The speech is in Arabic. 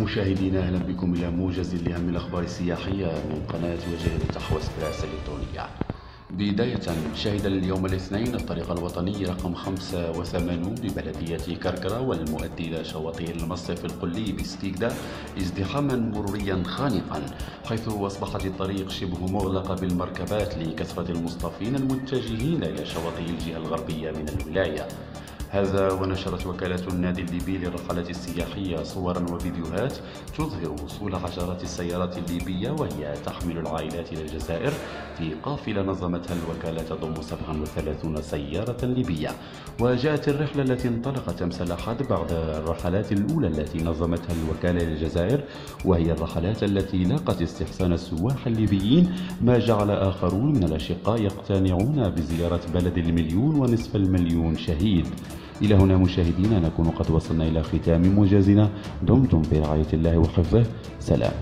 مشاهدينا أهلا بكم إلى موجز لاهم الأخبار السياحية من قناة وجهه تحوى اسبريس الالكترونيه. بداية شهد اليوم الاثنين الطريق الوطني رقم 85 ببلدية كركرة والمؤدي إلى شواطئ المصرف القلي بستيكدا ازدحاما مروريا خانقا حيث أصبحت الطريق شبه مغلقة بالمركبات لكثرة المصطفين المتجهين إلى شواطئ الجهة الغربية من الولاية هذا ونشرت وكالة النادي الليبي للرحلات السياحية صورا وفيديوهات تظهر وصول عشرات السيارات الليبية وهي تحمل العائلات إلى الجزائر في قافلة نظمتها الوكالة تضم 37 سيارة ليبية. وجاءت الرحلة التي انطلقت أمس الأحد بعد الرحلات الأولى التي نظمتها الوكالة للجزائر وهي الرحلات التي لاقت استحسان السواح الليبيين ما جعل آخرون من الأشقاء يقتنعون بزيارة بلد المليون ونصف المليون شهيد. إلى هنا مشاهدينا نكون قد وصلنا إلى ختام موجزنا. دمتم برعاية الله وحفظه. سلام.